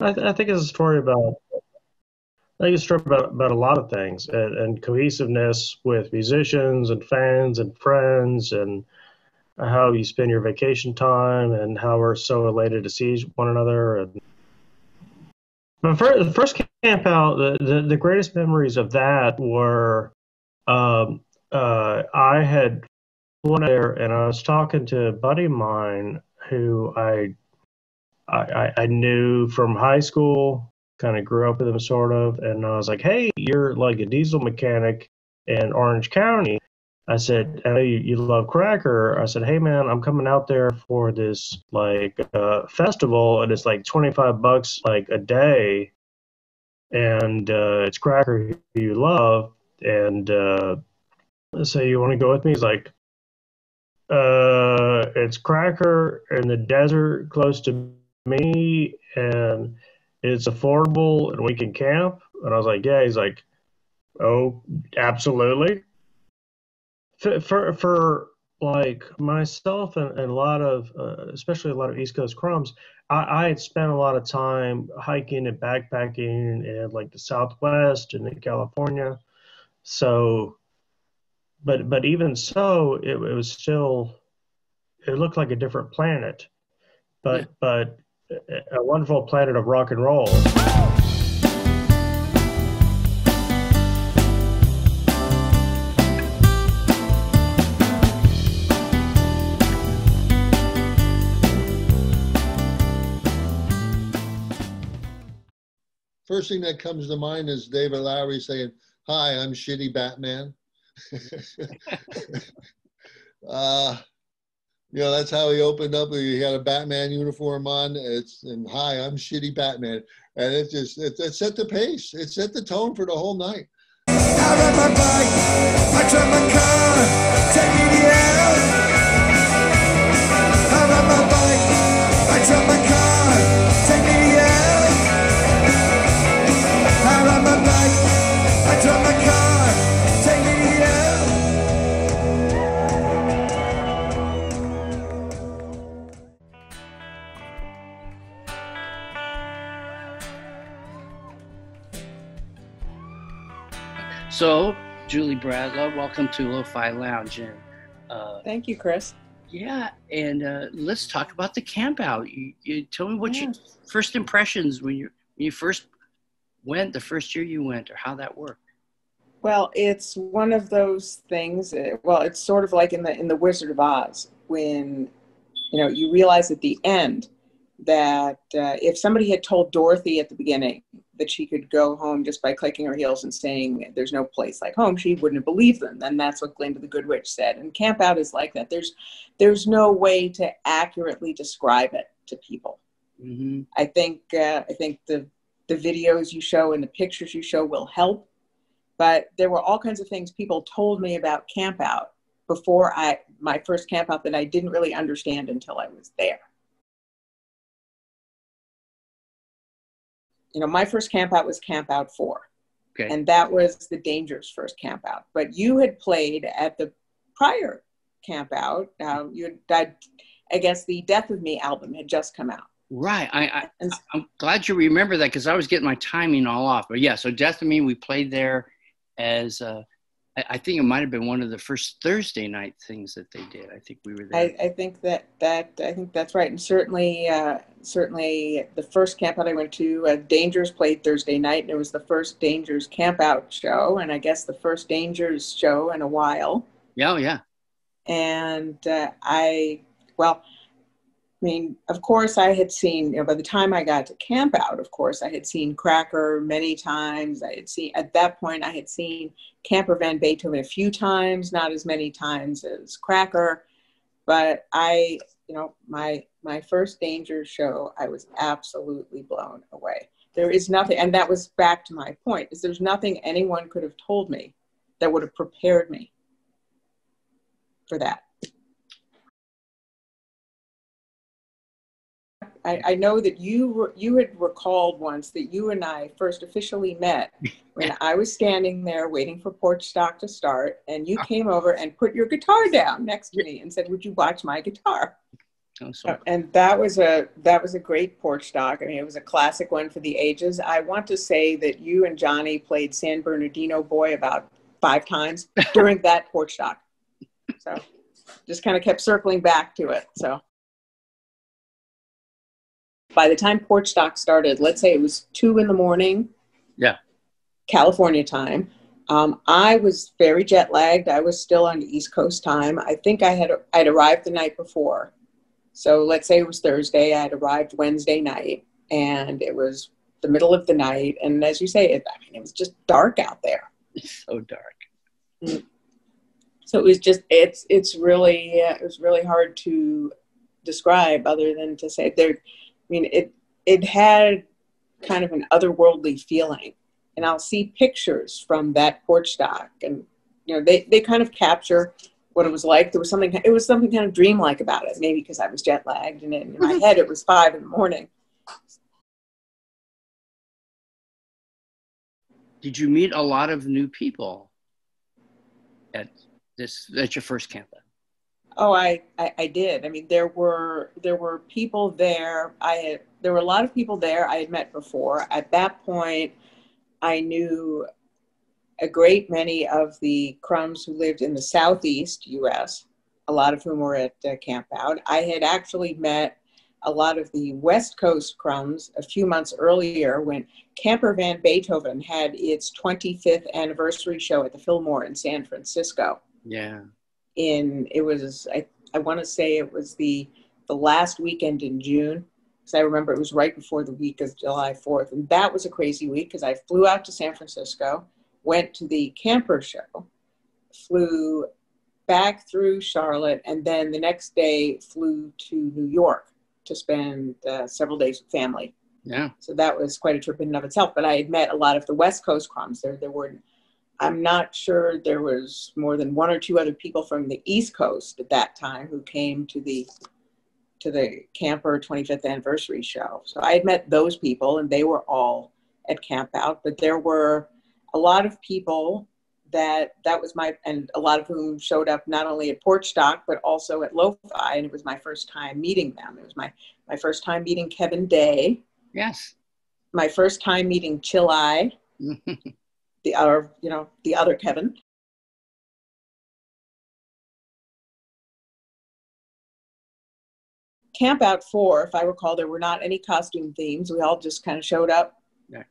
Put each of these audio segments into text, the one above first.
I, th- I think it's a story about. I think it's a story about, about a lot of things and, and cohesiveness with musicians and fans and friends and how you spend your vacation time and how we're so elated to see one another. And but for, the first camp out, the, the, the greatest memories of that were um, uh, I had one there and I was talking to a buddy of mine who I I, I knew from high school, kind of grew up with him sort of, and I was like, "Hey, you're like a diesel mechanic in Orange County." I said, I know you, you love Cracker. I said, hey man, I'm coming out there for this like uh, festival, and it's like 25 bucks like a day, and uh, it's Cracker you love, and uh, let's say you want to go with me. He's like, uh, it's Cracker in the desert close to me, and it's affordable, and we can camp. And I was like, yeah. He's like, oh, absolutely for for, for like myself and, and a lot of uh, especially a lot of east coast crumbs I, I, had spent a lot of time hiking and backpacking in like the southwest and in california so but but even so it, it was still it looked like a different planet but yeah. but a wonderful planet of rock and roll first thing that comes to mind is David Lowery saying, "Hi, I'm Shitty Batman." uh, you know, that's how he opened up. He had a Batman uniform on. It's and hi, I'm Shitty Batman, and it just it, it set the pace. It set the tone for the whole night. I So, Julie Bradlow, welcome to Lo-Fi Lounge. And, uh, Thank you, Chris. Yeah, and uh, let's talk about the camp out. You, you tell me what yeah. your first impressions when you when you first went, the first year you went, or how that worked. Well, it's one of those things. Uh, well, it's sort of like in the in the Wizard of Oz when you know you realize at the end that uh, if somebody had told Dorothy at the beginning that she could go home just by clicking her heels and saying there's no place like home she wouldn't have believed them. And that's what glinda the good witch said. And camp out is like that. There's there's no way to accurately describe it to people. Mm-hmm. i think uh, i think the the videos you show and the pictures you show will help. But there were all kinds of things people told me about camp out before i my first camp out that i didn't really understand until i was there you know, my first camp out was Camp Out 4. Okay. And that was the Dangers' first camp out. But you had played at the prior camp out. Um, you died, I guess the Death of Me album had just come out. Right. I, I, am glad you remember that because I was getting my timing all off. But yeah, so Death of Me, we played there as uh, I, think it might have been one of the first Thursday night things that they did. I think we were there. I, I think that that I think that's right, and certainly uh, certainly the first camp out I went to, uh, Dangers played Thursday night, and it was the first Dangers camp out show, and I guess the first Dangers show in a while. Yeah, oh, yeah. And uh, I well, I mean, of course, I had seen, you know, by the time I got to camp out, of course, I had seen Cracker many times. I had seen, at that point, I had seen Camper Van Beethoven a few times, not as many times as Cracker. But I, you know, my, my first Danger show, I was absolutely blown away. There is nothing, and that was back to my point, is there's nothing anyone could have told me that would have prepared me for that. I, I, know that you you had recalled once that you and I first officially met when I was standing there waiting for Porchstock to start, and you came over and put your guitar down next to me and said, "Would you watch my guitar?" Oh, And that was a that was a great Porchstock. I mean, it was a classic one for the ages. I want to say that you and Johnny played San Bernardino Boy about five times during that Porchstock. So just kind of kept circling back to it. So by the time Porchstock started, let's say it was two in the morning. Yeah. California time. Um, I was very jet lagged. I was still on East Coast time. I think I had I'd arrived the night before. So let's say it was Thursday. I had arrived Wednesday night, and it was the middle of the night. And as you say, it, I mean, it was just dark out there. it's so dark. So it was just it's it's really uh, it was really hard to describe other than to say there. I mean, it it had kind of an otherworldly feeling, and I'll see pictures from that Porchstock, and you know they they kind of capture what it was like. There was something it was something kind of dreamlike about it. Maybe because I was jet lagged, and in my mm-hmm. head it was five in the morning. Did you meet a lot of new people at this at your first camp? Oh, I, I, I did. I mean, there were there were people there. I had there were a lot of people there I had met before. At that point, I knew a great many of the Crumbs who lived in the southeast U.S. A lot of whom were at uh, Camp Out. I had actually met a lot of the West Coast Crumbs a few months earlier when Camper Van Beethoven had its 25th anniversary show at the Fillmore in San Francisco Yeah. In it was I, I want to say it was the the last weekend in June because I remember it was right before the week of July 4th and that was a crazy week because I flew out to San Francisco went to the camper show flew back through Charlotte and then the next day flew to New York to spend uh, several days with family Yeah. so that was quite a trip in and of itself. But I had met a lot of the West Coast crumbs. There, there were, I'm not sure there was more than one or two other people from the East Coast at that time who came to the to the camper 25th anniversary show. So I had met those people, and they were all at Camp Out. But there were a lot of people that that was my and a lot of whom showed up not only at Porchstock but also at Lo-Fi, and it was my first time meeting them. It was my my first time meeting Kevin Day Yes. my first time meeting Chill Eye, the other, you know, the other Kevin. Camp Out 4, if I recall, there were not any costume themes. We all just kind of showed up. Yeah.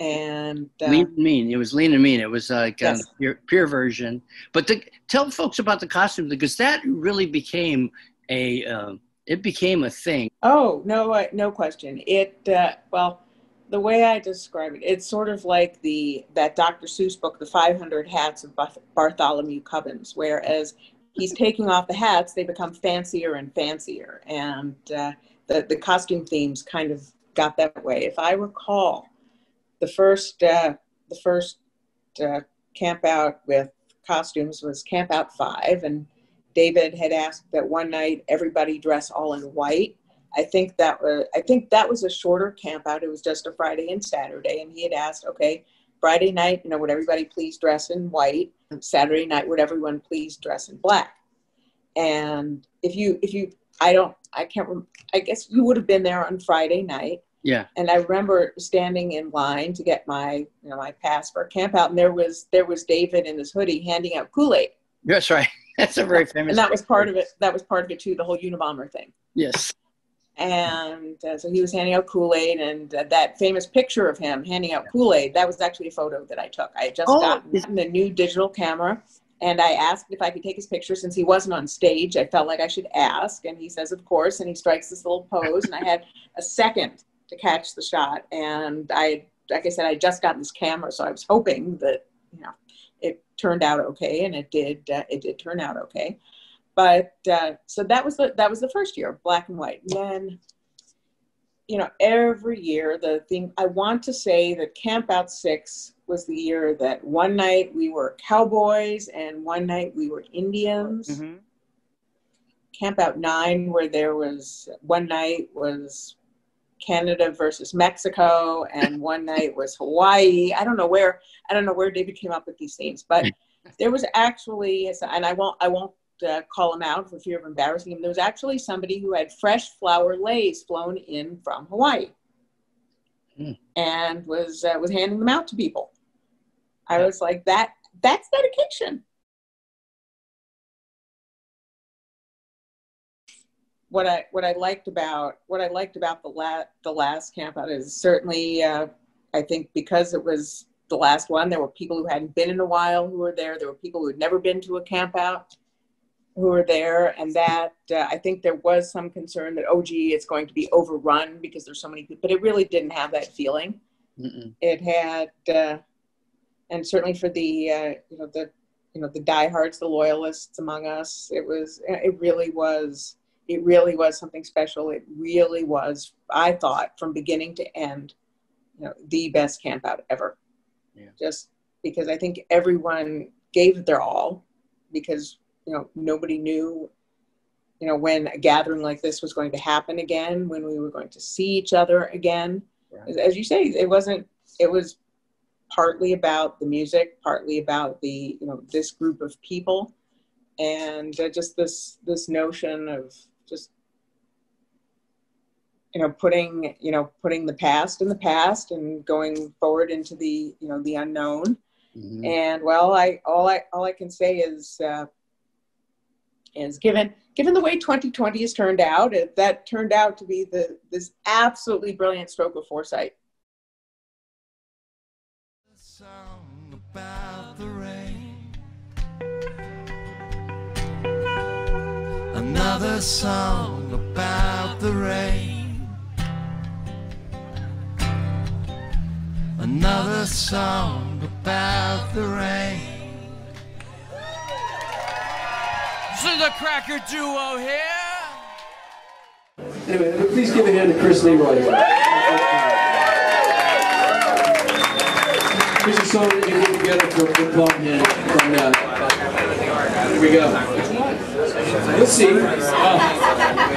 And uh, lean and mean. It was lean and mean. It was like Yes. a pure, pure version. But the, tell folks about the costume because that really became a um, it became a thing. Oh no, uh, no question. It uh, well, the way I describe it, it's sort of like the that Dr. Seuss book, The 500 Hats of Bartholomew Cubbins, whereas he's taking off the hats, they become fancier and fancier, and uh, the the costume themes kind of got that way. If I recall, the first uh, the first uh, camp out with costumes was Camp Out Five, and David had asked that one night everybody dress all in white. I think that was I think that was a shorter camp out. It was just a Friday and Saturday, and he had asked, okay, Friday night, you know, would everybody please dress in white? Saturday night, would everyone please dress in black? And if you if you I don't I can't rem- I guess you would have been there on Friday night. Yeah. And I remember standing in line to get my you know my pass for camp out, and there was there was David in his hoodie handing out Kool Aid, That's right. That's a very famous. and that was part of it. That was part of it too, the whole Unabomber thing. Yes. And uh, so he was handing out Kool-Aid, and uh, that famous picture of him handing out Kool-Aid, that was actually a photo that I took. I had just Oh, gotten the new digital camera, and I asked if I could take his picture since he wasn't on stage. I felt like I should ask, and he says, of course, and he strikes this little pose, and I had a second to catch the shot, and I, like I said, I had just gotten this camera, so I was hoping that, you know, it turned out okay, and it did. Uh, it did turn out okay but uh, so that was the that was the first year black and white. And then you know every year the thing i want to say that camp out six was the year that one night we were cowboys and one night we were indians. Mm-hmm. camp out nine where there was one night was canada versus mexico and one night was hawaii. I don't know where i don't know where david came up with these themes but there was actually and i won't i won't uh, call him out for fear of embarrassing him. There was actually somebody who had fresh flower leis flown in from Hawaii, Hmm. and was uh, was handing them out to people. I was like, that that's dedication. What I what I liked about what I liked about the la- the last camp out is certainly uh, I think because it was the last one, there were people who hadn't been in a while who were there. There were people who had never been to a camp out who were there, and that uh, I think there was some concern that oh gee, it's going to be overrun because there's so many people, but it really didn't have that feeling. Mm-mm. It had, uh, and certainly for the uh, you know the you know the diehards, the loyalists among us, it was it really was it really was something special. It really was, I thought, from beginning to end, you know, the best camp out ever. Yeah. Just because I think everyone gave it their all, because you know nobody knew, you know, when a gathering like this was going to happen again, when we were going to see each other again. Right. As, you say, it wasn't. It was partly about the music, partly about the you know this group of people, and uh, just this this notion of just you know putting you know putting the past in the past and going forward into the you know the unknown Mhm. and well i all i all i can say is uh, is given given the way 2020 has turned out that turned out to be the this absolutely brilliant stroke of foresight. Another song about the rain. Another song about the rain. Is the Cracker Duo here. Anyway, please give a hand to Chris Leroy. Here's a song that you put together for the club and from uh, here we go. Let's see. Oh.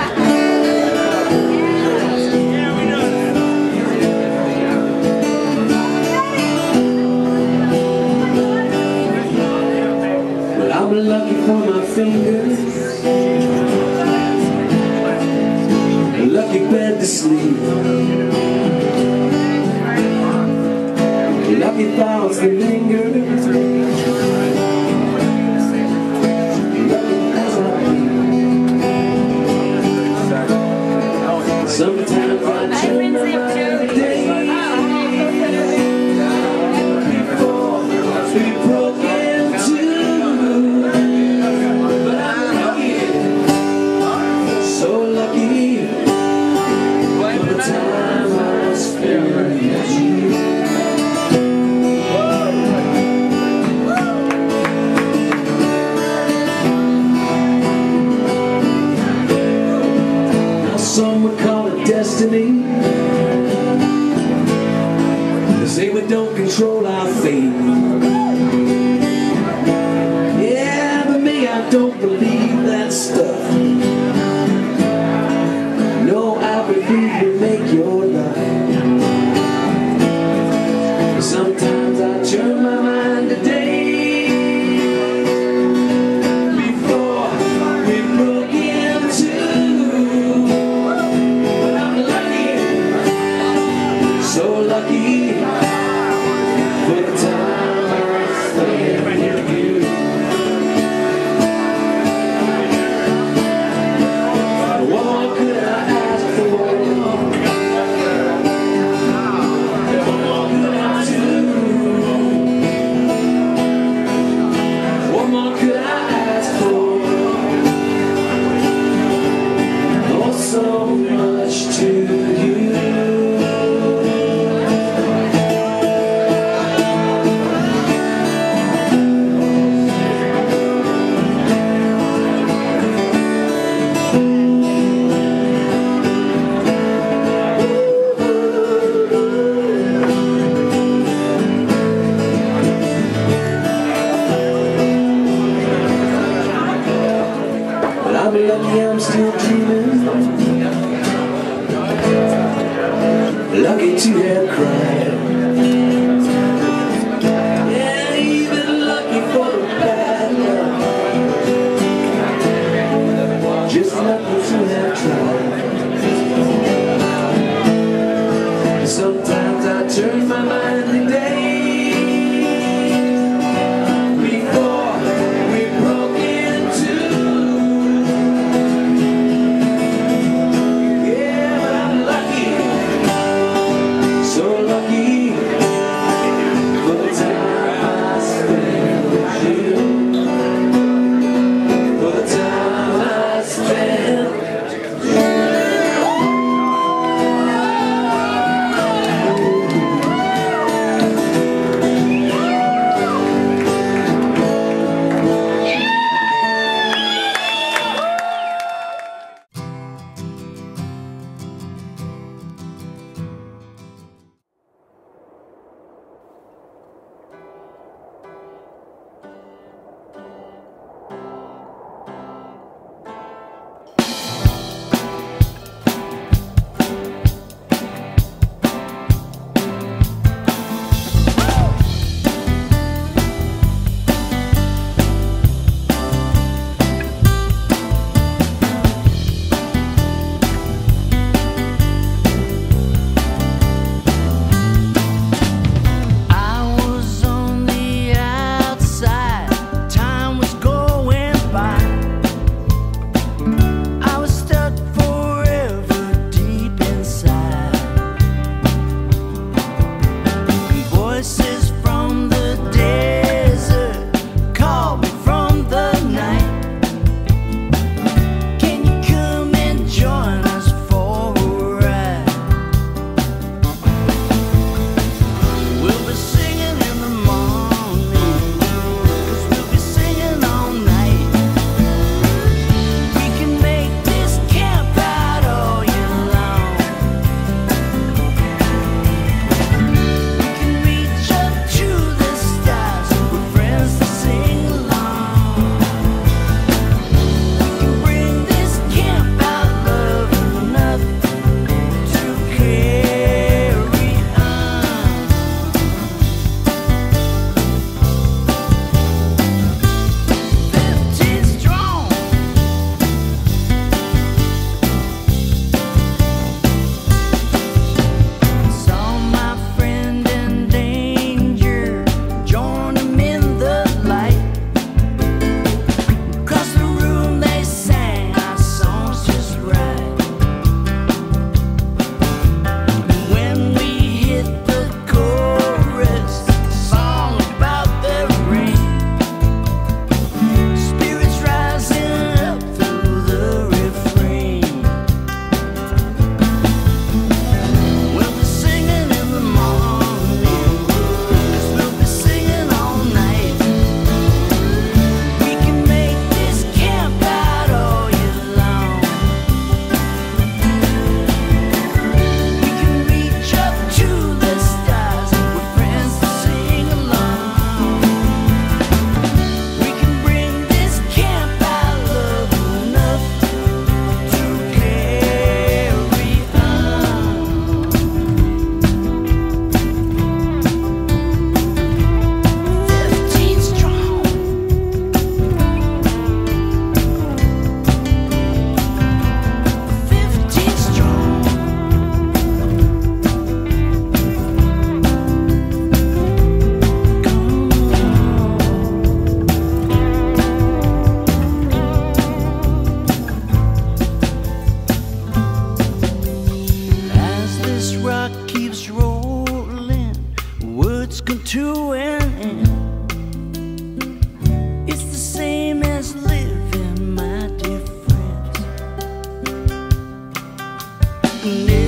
You.